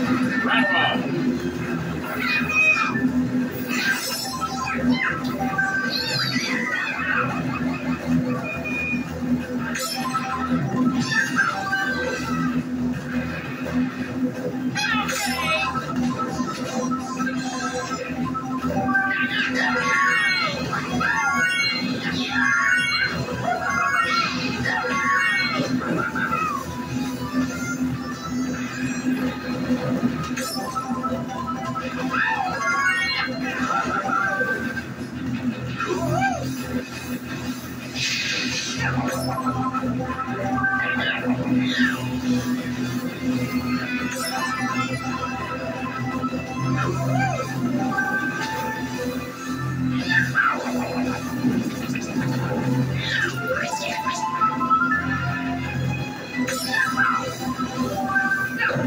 Round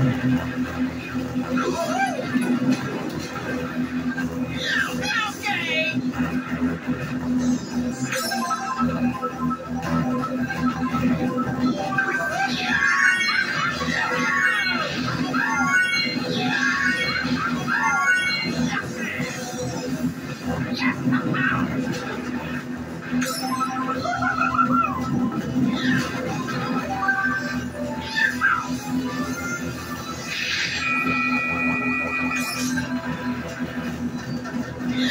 Yes, Baby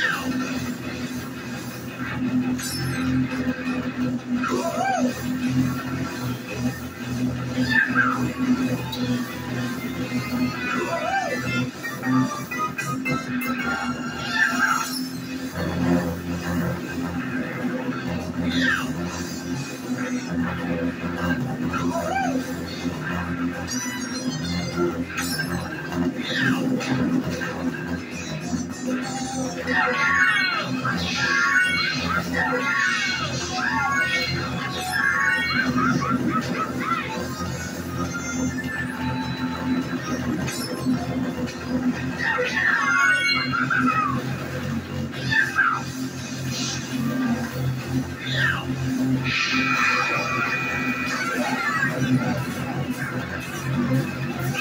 Thank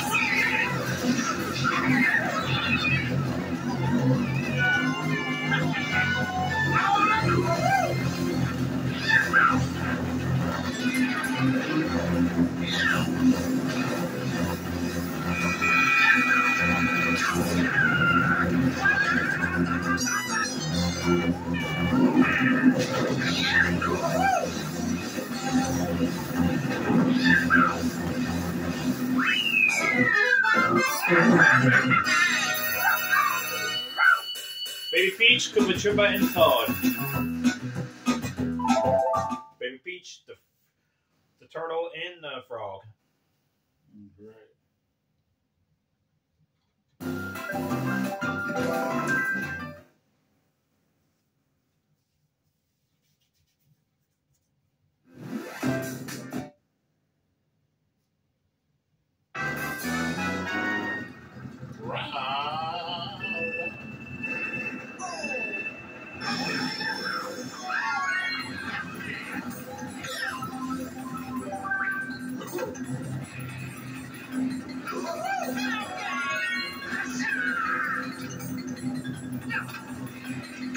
you. Baby Peach, the, the turtle and the frog. Right.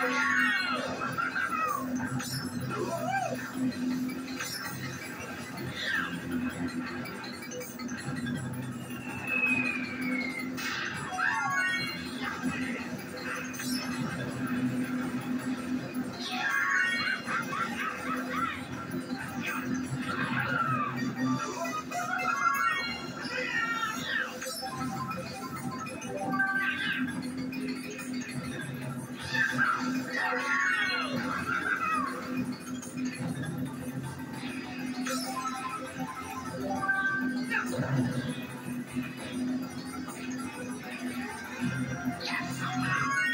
Thank you. Yes.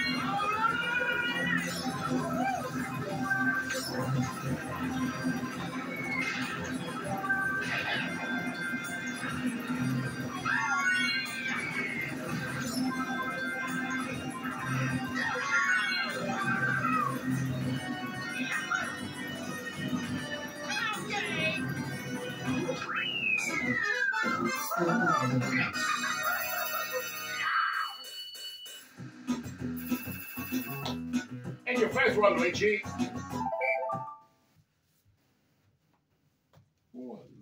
Boa noite. Boa noite.